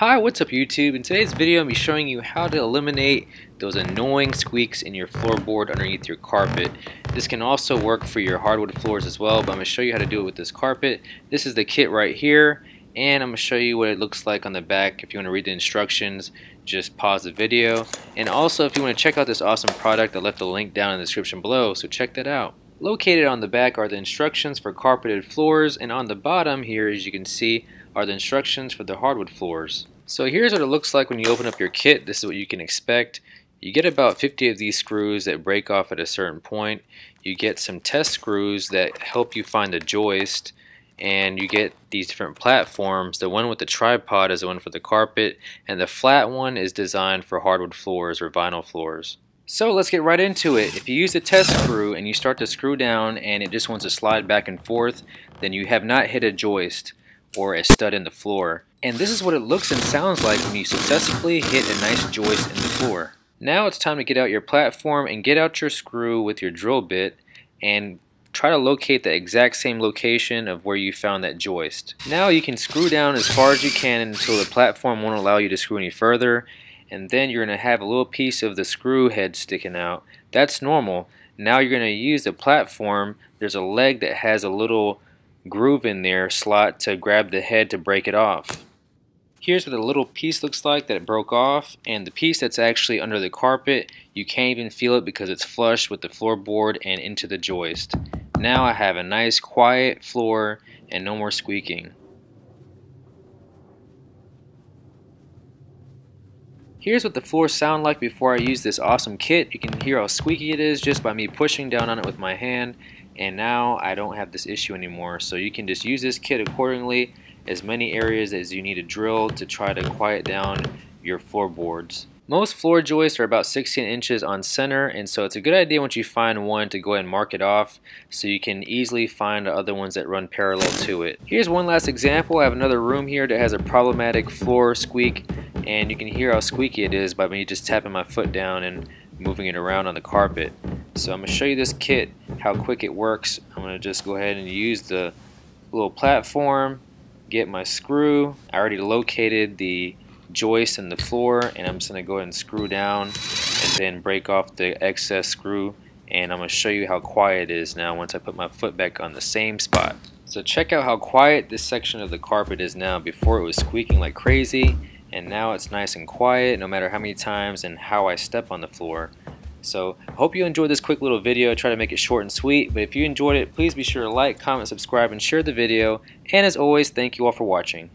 Hi, what's up YouTube? In today's video, I'm be showing you how to eliminate those annoying squeaks in your floorboard underneath your carpet. This can also work for your hardwood floors as well, but I'm going to show you how to do it with this carpet. This is the kit right here, and I'm going to show you what it looks like on the back. If you want to read the instructions, just pause the video. And also, if you want to check out this awesome product, I left a link down in the description below, so check that out. Located on the back are the instructions for carpeted floors, and on the bottom here, as you can see, are the instructions for the hardwood floors. So here's what it looks like when you open up your kit. This is what you can expect. You get about 50 of these screws that break off at a certain point. You get some test screws that help you find the joist and you get these different platforms. The one with the tripod is the one for the carpet and the flat one is designed for hardwood floors or vinyl floors. So let's get right into it. If you use the test screw and you start to screw down and it just wants to slide back and forth, then you have not hit a joist or a stud in the floor. And this is what it looks and sounds like when you successfully hit a nice joist in the floor. Now it's time to get out your platform and get out your screw with your drill bit and try to locate the exact same location of where you found that joist. Now you can screw down as far as you can until the platform won't allow you to screw any further and then you're going to have a little piece of the screw head sticking out. That's normal. Now you're going to use the platform. There's a leg that has a little groove in there, slot to grab the head to break it off. Here's what the little piece looks like that broke off and the piece that's actually under the carpet you can't even feel it because it's flush with the floorboard and into the joist. Now I have a nice quiet floor and no more squeaking. Here's what the floors sound like before I use this awesome kit. You can hear how squeaky it is just by me pushing down on it with my hand and now I don't have this issue anymore so you can just use this kit accordingly as many areas as you need to drill to try to quiet down your floorboards. Most floor joists are about 16 inches on center and so it's a good idea once you find one to go ahead and mark it off so you can easily find other ones that run parallel to it. Here's one last example. I have another room here that has a problematic floor squeak and you can hear how squeaky it is by me just tapping my foot down and moving it around on the carpet. So I'm going to show you this kit, how quick it works. I'm going to just go ahead and use the little platform, get my screw. I already located the joist in the floor and I'm just going to go ahead and screw down and then break off the excess screw and I'm going to show you how quiet it is now once I put my foot back on the same spot. So check out how quiet this section of the carpet is now. Before it was squeaking like crazy and now it's nice and quiet no matter how many times and how I step on the floor. So I hope you enjoyed this quick little video. I try to make it short and sweet, but if you enjoyed it, please be sure to like, comment, subscribe, and share the video. And as always, thank you all for watching.